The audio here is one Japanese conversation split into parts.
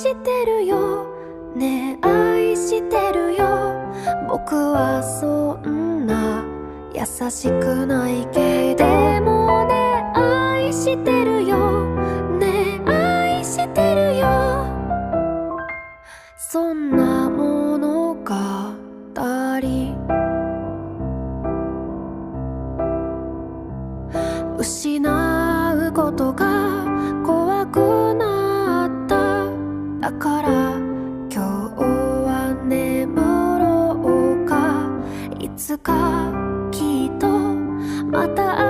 してるよ。ねえ愛してるよ。僕はそんな優しくないけど。答。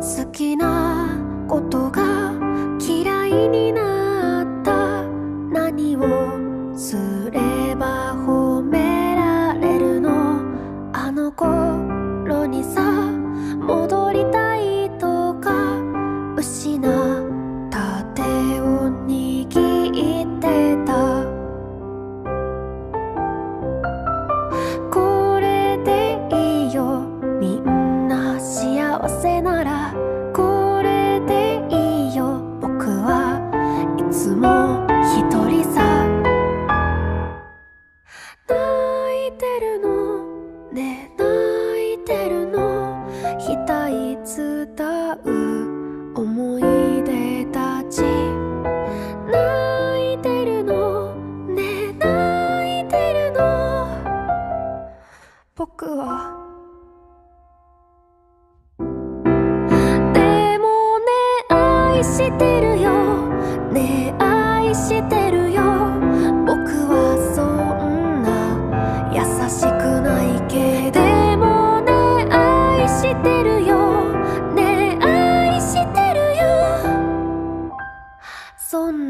好きなことが嫌いになった。何をすれば褒められるの？あの頃にさ。ならこれでいいよ。僕はいつも一人さ。泣いてるのね泣いてるの。額伝うしてるよ。ねえ愛してるよ。僕はそんな優しくないけど。でもい愛してるよ。ね愛してるよ。そんな